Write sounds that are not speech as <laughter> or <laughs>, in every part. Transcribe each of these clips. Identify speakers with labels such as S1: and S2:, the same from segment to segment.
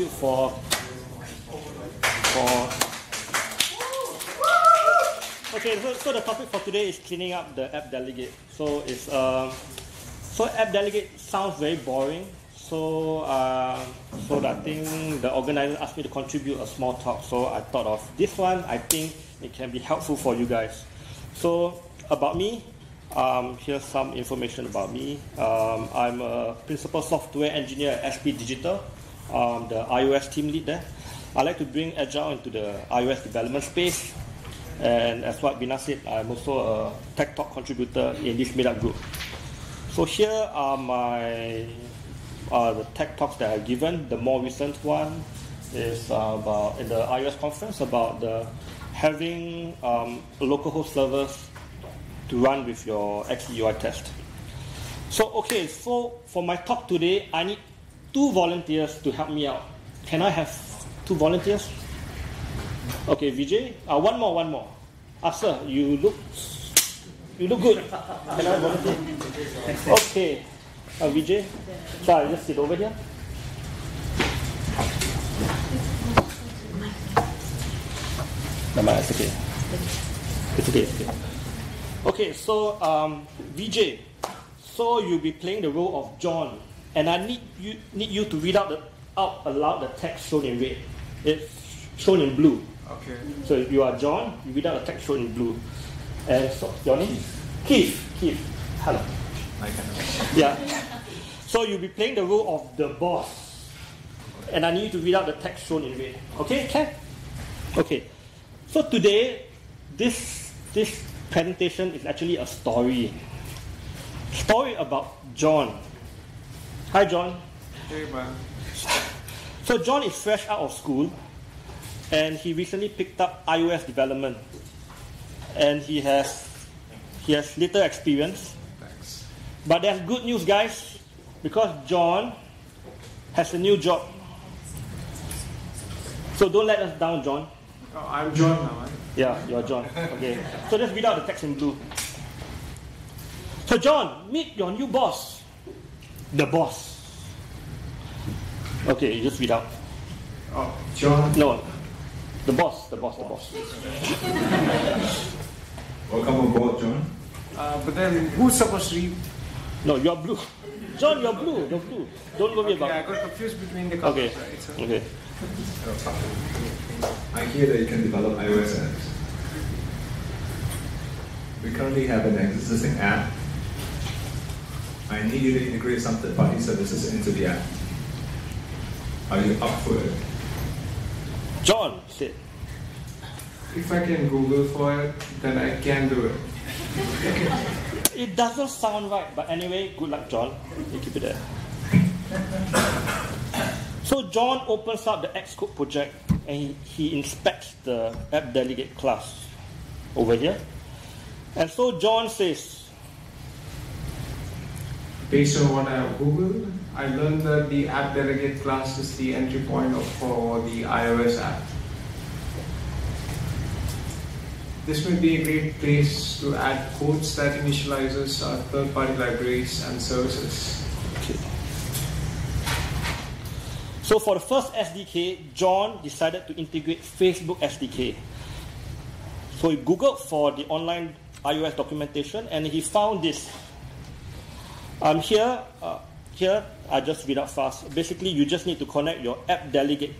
S1: contribute for for Okay, so, so the topic for today is cleaning up the app delegate. So it's um, so app delegate sounds very boring. So uh, so I think the organizer asked me to contribute a small talk. So I thought of this one. I think it can be helpful for you guys. So about me, um, here's some information about me. Um, I'm a principal software engineer at SP Digital, um, the iOS team lead there. I like to bring Agile into the iOS development space. And as what Vina said, I'm also a Tech Talk contributor in this meetup group. So here are my uh, the tech talks that I've given. The more recent one is uh, about in the iOS conference about the having um, localhost servers to run with your XUI test. So okay, so for my talk today, I need two volunteers to help me out. Can I have two volunteers? Okay, Vijay. Uh, one more, one more. Ah, sir, you look, you look good. Can I volunteer? Okay, uh, Vijay. So I just sit over here. No, no, it's okay. It's okay. It's okay. Okay, so um, Vijay. So you'll be playing the role of John, and I need you need you to read out the out aloud the text shown in red. It's shown in blue.
S2: Okay.
S1: So if you are John, you read out the text shown in blue. And so your name? Keith. Keith. Hello.
S2: I can.
S1: Yeah. So you'll be playing the role of the boss. And I need you to read out the text shown in red. Okay, Ken? Okay. So today, this this presentation is actually a story. Story about John. Hi John.
S2: Hey, man.
S1: So John is fresh out of school and he recently picked up iOS development. And he has he has little experience.
S2: Thanks.
S1: But there's good news guys because John has a new job. So don't let us down, John.
S2: Oh, I'm John now, man.
S1: Yeah, you're John. Okay. So let's read out the text in blue. So John, meet your new boss. The boss. Okay, you just read out.
S2: Oh, John.
S1: No. The boss, the boss, the boss.
S3: Welcome aboard, John.
S2: Uh, but then, who's supposed to read?
S1: No, you're blue. John, you're blue. You're blue. Don't worry
S2: Yeah, I
S1: about
S2: got confused between the
S1: Okay.
S2: colors, right? So,
S1: Okay.
S3: I hear that you can develop iOS apps. We currently have an existing app. I need you to integrate some third-party services into the app. Are you up for it?
S1: John said,
S2: if I can Google for it, then I can do it. <laughs>
S1: It doesn't sound right, but anyway, good luck, John. You keep it there. So John opens up the Xcode project and he, he inspects the app delegate class over here. And so John says,
S2: Based on what I have Googled, I learned that the app delegate class is the entry point of, for the iOS app. This may be a great place to add codes that initializes our third-party libraries and services.
S1: So for the first SDK, John decided to integrate Facebook SDK. So he Googled for the online iOS documentation and he found this. Um, here, uh, here, I just read out fast. Basically, you just need to connect your app delegate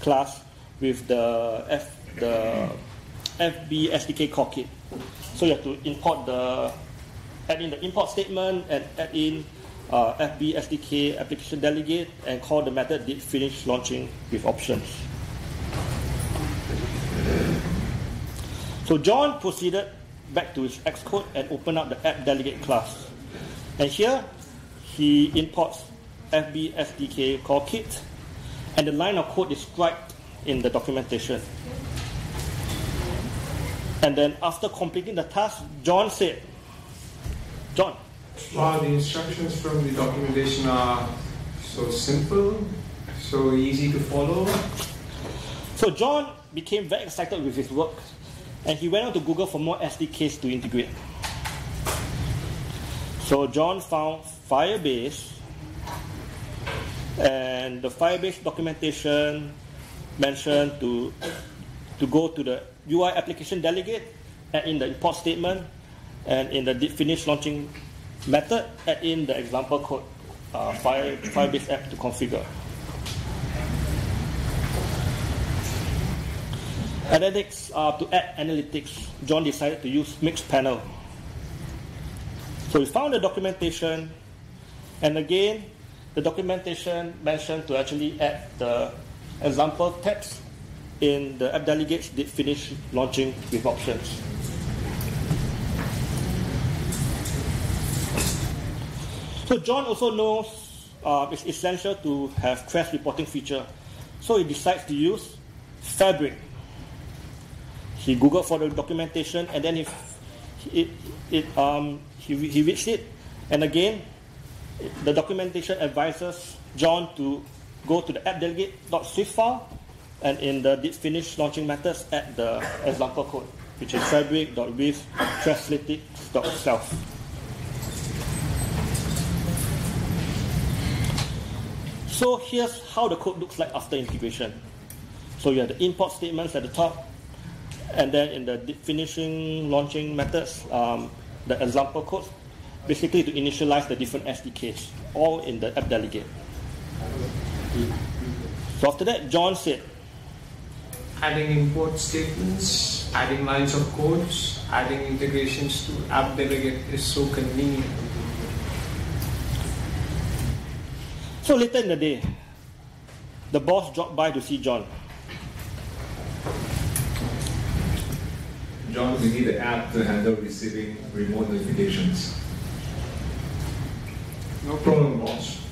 S1: class with the F, the FB SDK core kit. So you have to import the, add in the import statement and add in uh, FB SDK application delegate and call the method did finish launching with options. So John proceeded back to his Xcode and opened up the app delegate class. And here he imports FB SDK core kit and the line of code described in the documentation. And then after completing the task, John said, John,
S2: Wow, the instructions from the documentation are so simple, so easy to follow.
S1: So John became very excited with his work and he went on to Google for more SDKs to integrate. So John found Firebase And the Firebase documentation mentioned to, to go to the UI application delegate, add in the import statement, and in the finish launching method, add in the example code uh, Fire, Firebase app to configure. Analytics, uh, to add analytics, John decided to use Mixpanel. So we found the documentation, and again, the documentation mentioned to actually add the example text in the app delegates did finish launching with options. So John also knows uh, it's essential to have crash reporting feature. So he decides to use Fabric. He Googled for the documentation and then he, it, it, um, he, he reads it. And again, the documentation advises John to go to the appdelegate.swift file and in the finish launching methods add the example code, which is fabric.with Crashlytics.self. So here's how the code looks like after integration. So you have the import statements at the top, and then in the finishing launching methods, um, the example code, basically to initialize the different SDKs, all in the app delegate. So after that, John said,
S2: adding import statements, adding lines of codes, adding integrations to app delegate is so convenient.
S1: So later in the day, the boss dropped by to see John.
S3: John, we need the app to handle receiving remote notifications.
S2: No problem, boss.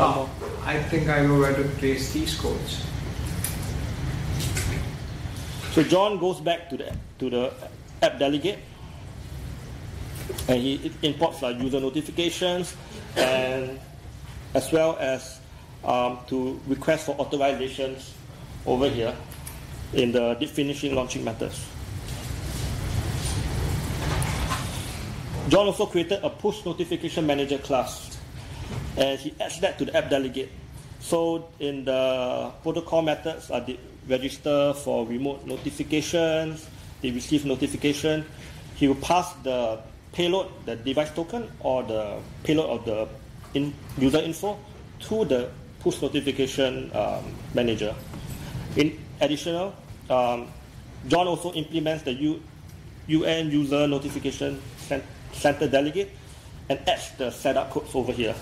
S2: oh, <laughs> I think I know where to place these codes.
S1: So John goes back to the to the app delegate and he imports like user notifications and as well as um, to request for authorizations over here in the finishing launching methods. John also created a push notification manager class and he adds that to the app delegate. So in the protocol methods, uh, they register for remote notifications, they receive notification. He will pass the payload, the device token, or the payload of the in user info to the push notification um, manager. In additional, um, John also implements the U, UN user notification center delegate and adds the setup codes over here.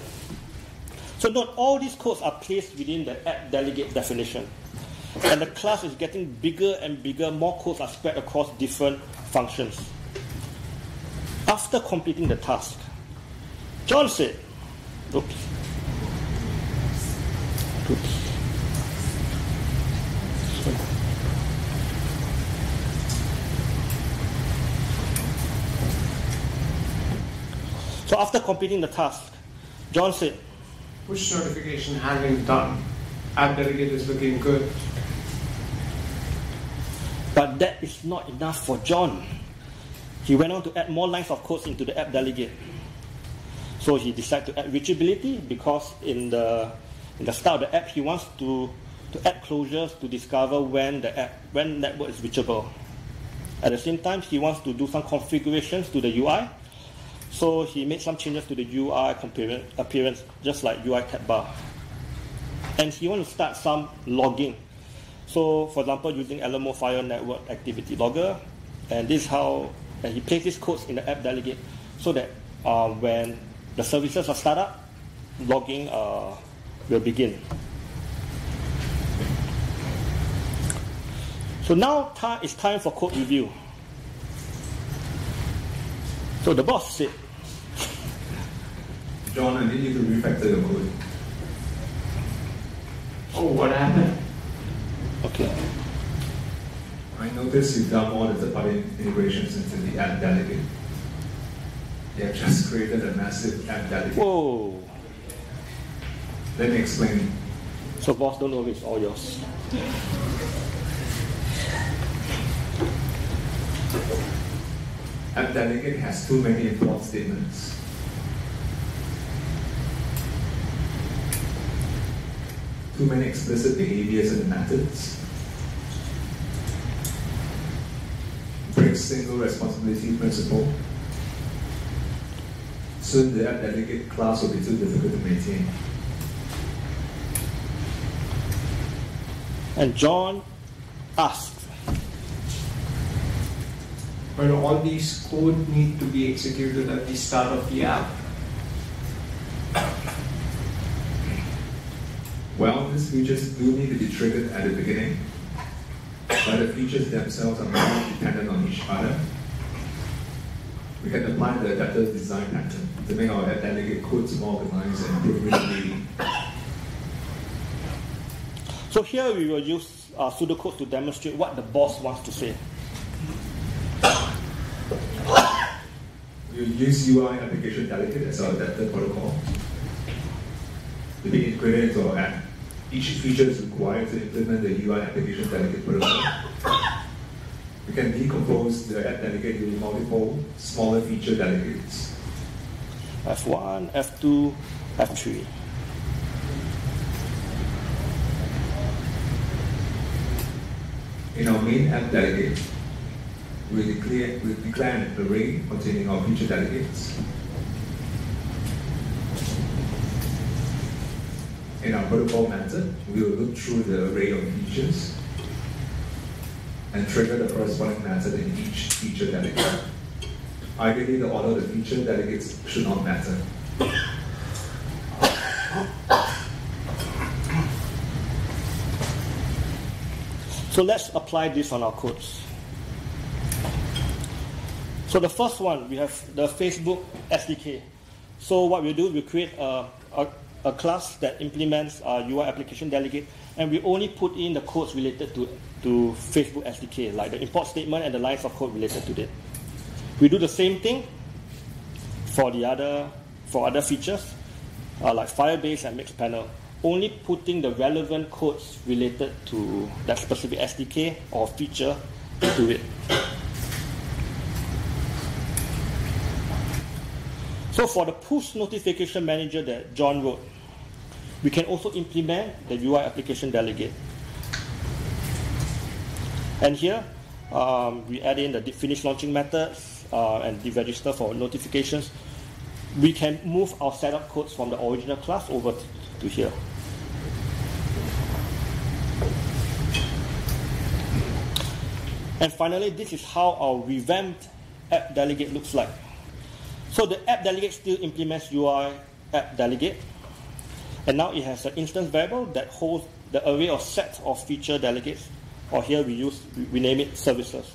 S1: So note all these codes are placed within the app delegate definition. And the class is getting bigger and bigger, more codes are spread across different functions after completing the task. John said, oops, oops. So after completing the task, John said,
S2: Push notification has been done. App delegate is looking good.
S1: But that is not enough for John. He went on to add more lines of code into the app delegate. So he decided to add reachability because in the in the start of the app he wants to to add closures to discover when the app when network is reachable. At the same time, he wants to do some configurations to the UI. So he made some changes to the UI appearance, just like UI tab bar. And he wants to start some logging. So, for example, using Alamofire Network Activity Logger, and this is how and he places codes in the app delegate so that uh, when the services are started up, logging uh, will begin. So now it's time for code review. So the boss said,
S3: John, I need you to refactor your code.
S2: Oh, what happened?
S1: Okay.
S3: I noticed you've done all the third-party integrations into the app delegate. You have just created a massive app delegate.
S1: Whoa.
S3: Let me explain.
S1: So boss, don't worry, it's all yours.
S3: App delegate has too many import statements. Too many explicit behaviors and methods. Breaks single responsibility principle. Soon the app delegate class will be too difficult to maintain.
S1: And John asks,
S2: But all these code need to be executed at the start of the app.
S3: Well, these features do need to be triggered at the beginning, but the features themselves are not dependent on each other. We can apply the adaptive design pattern to make our delegate codes more organized and improve
S1: so here we will use uh, pseudocode to demonstrate what the boss wants to say.
S3: We use UI application delegate as our adaptive protocol to be integrated into our app. Each feature is required to implement the UI application delegate protocol. We can decompose the app delegate into multiple smaller feature delegates.
S1: F1, F2, F3.
S3: In our main app delegate, we declare, we declare an array containing our feature delegates. In our protocol method, we will look through the array of features and trigger the corresponding method in each feature delegate. Ideally, the order of the feature delegates should not matter.
S1: So let's apply this on our codes. So the first one, we have the Facebook SDK. So what we do, we create a, a, a class that implements our UI application delegate, and we only put in the codes related to, to Facebook SDK, like the import statement and the lines of code related to that. We do the same thing for the other for other features, uh, like Firebase and Mixpanel, only putting the relevant codes related to that specific SDK or feature to it. So for the push notification manager that John wrote, we can also implement the UI application delegate. And here, um, we add in the finish launching methods uh, and deregister for notifications. We can move our setup codes from the original class over to here. And finally, this is how our revamped app delegate looks like. So the app delegate still implements UI app delegate. And now it has an instance variable that holds the array of sets of feature delegates, or here we use, we name it services.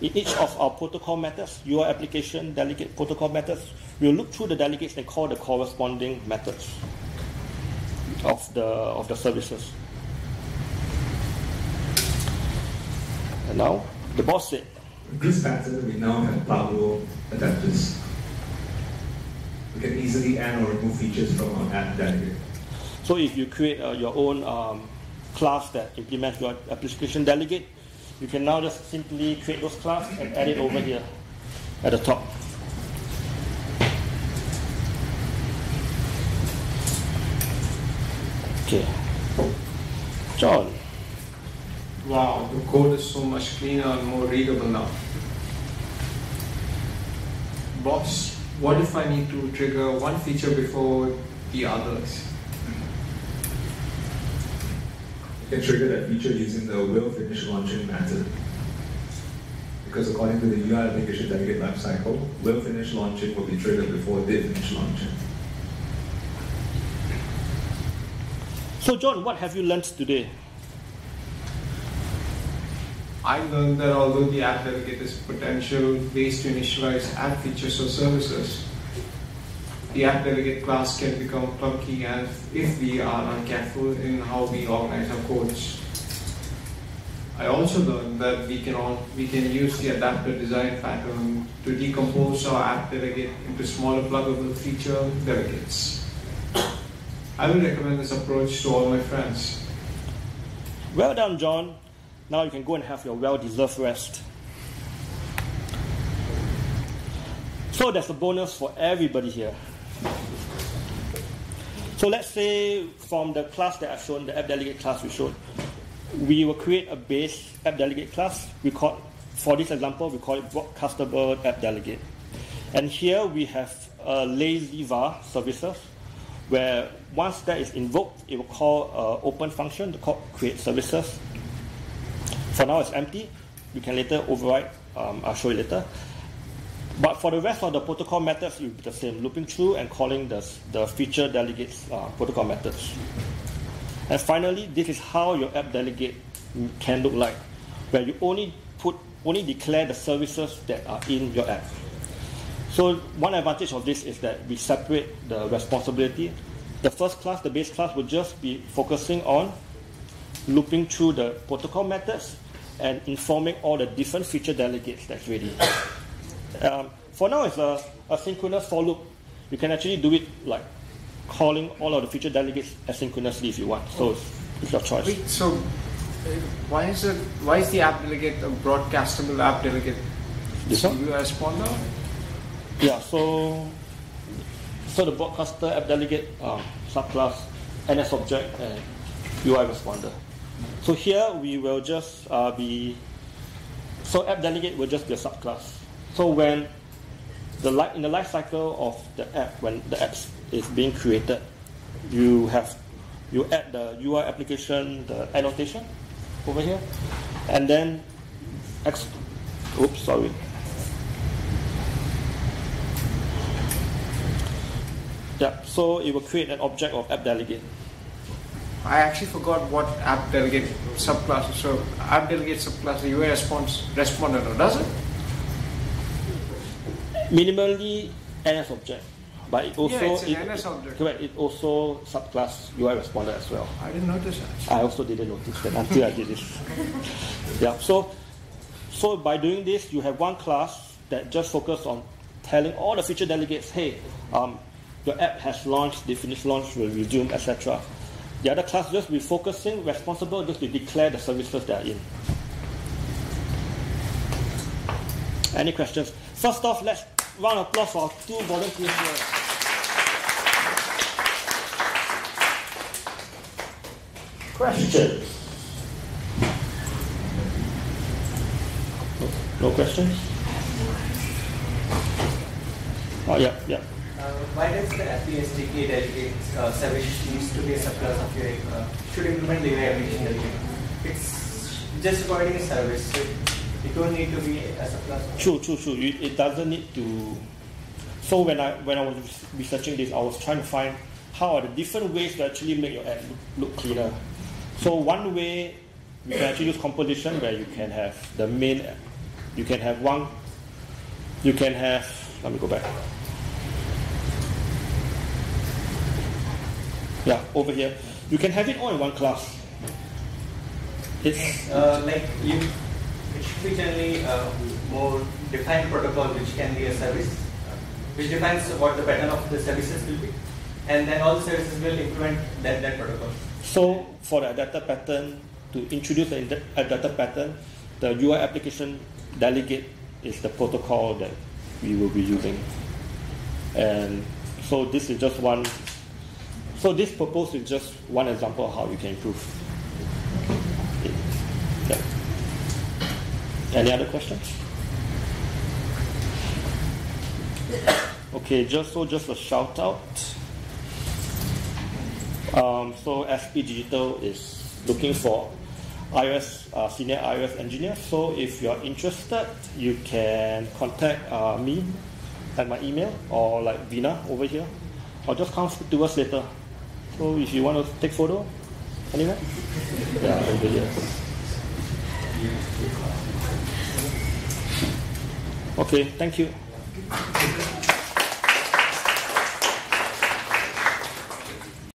S1: In each of our protocol methods, UI application delegate protocol methods, we'll look through the delegates and call the corresponding methods of the, of the services. And now, the boss said,
S3: this pattern, we now have pluggable adapters. We easily add or remove features from our app delegate.
S1: So if you create uh, your own um, class that implements your application delegate, you can now just simply create those class and add it over here at the top. Okay. John,
S2: Wow, the code is so much cleaner and more readable now. Boss, what if I need to trigger one feature before the others?
S3: You can trigger that feature using the will finish launching method. Because according to the UI application delegate lifecycle, will finish launching will be triggered before did finish launching.
S1: so John, what have you learned today?
S2: I learned that although the app delegate is potential ways to initialize app features or services, the app delegate class can become clunky and if we are uncareful in how we organize our codes. I also learned that we can all, we can use the adaptive design pattern to decompose our app delegate into smaller pluggable feature delegates. I will recommend this approach to all my friends.
S1: Well done, John. Now you can go and have your well deserved rest. So there's a bonus for everybody here. So let's say from the class that I've shown, the app delegate class we showed, we will create a base app delegate class. We call, for this example, we call it broadcastable app delegate. And here we have uh, a lazy var services where once that is invoked, it will call an open function to call create services. For now, it's empty. We can later override. Um, I'll show you later. But for the rest of the protocol methods, be the same, looping through and calling the, the feature delegates uh, protocol methods. And finally, this is how your app delegate can look like, where you only put only declare the services that are in your app. So one advantage of this is that we separate the responsibility. The first class, the base class, will just be focusing on looping through the protocol methods and informing all the different feature delegates that's ready. Um, for now, it's a, a synchronous for loop. You can actually do it like calling all of the feature delegates asynchronously if you want. So it's, it's your choice.
S2: Wait, so uh, why is it? Why is the app delegate a broadcastable app delegate?
S1: This one?
S2: You responder?
S1: Yeah, so so the broadcaster app delegate um, subclass NS object and UI responder. So here we will just uh, be so app delegate will just be a subclass. So when the li- in the life cycle of the app, when the app is being created, you have you add the UI application, the annotation over here, and then ex- oops, sorry. Yeah, so it will create an object of app delegate.
S2: I actually forgot what app delegate subclass is. So app delegate subclass UI response responder, does it?
S1: minimally NS object, but it also
S2: yeah, it's an
S1: it,
S2: NS object.
S1: correct. It also subclass UI responder as well.
S2: I didn't notice that.
S1: I also didn't notice that until I did this. <laughs> yeah. So, so by doing this, you have one class that just focus on telling all the feature delegates, hey, um, your app has launched, the finished launch will resume, etc. The other class just be focusing, responsible just to declare the services they are in. Any questions? First off, let's round of applause for our two volunteers here. Questions? No, no questions? Oh, yeah, yeah.
S4: Uh, why does the FBSDK delegate uh, service needs to be a subclass of your uh, should implement the application delegate? It's just providing a service. So it don't need to be a subclass.
S1: True, true, true. It, it doesn't need to. So when I when I was researching this, I was trying to find how are the different ways to actually make your app look, look cleaner. So one way you can actually use composition where you can have the main, you can have one, you can have. Let me go back. Yeah, over here, you can have it all in one class. It's
S4: Uh, like you, it should be generally uh, more defined protocol which can be a service, which defines what the pattern of the services will be, and then all the services will implement that that protocol.
S1: So for the adapter pattern, to introduce the adapter pattern, the UI application delegate is the protocol that we will be using. And so this is just one, so this proposed is just one example of how you can improve. Any other questions? Okay, just so just a shout out. Um, so SP Digital is looking for iOS uh, senior iOS engineer. So if you are interested, you can contact uh, me at my email or like Vina over here, or just come to us later. So if you want to take photo, anywhere, yeah, over here. Okay, thank you.